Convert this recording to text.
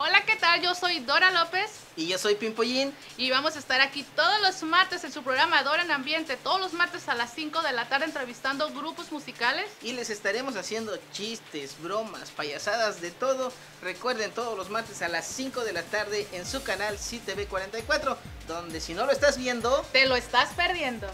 Hola, ¿qué tal? Yo soy Dora López. Y yo soy Pimpollín. Y vamos a estar aquí todos los martes en su programa Dora en Ambiente, todos los martes a las 5 de la tarde entrevistando grupos musicales. Y les estaremos haciendo chistes, bromas, payasadas, de todo. Recuerden todos los martes a las 5 de la tarde en su canal CTV44, donde si no lo estás viendo... Te lo estás perdiendo.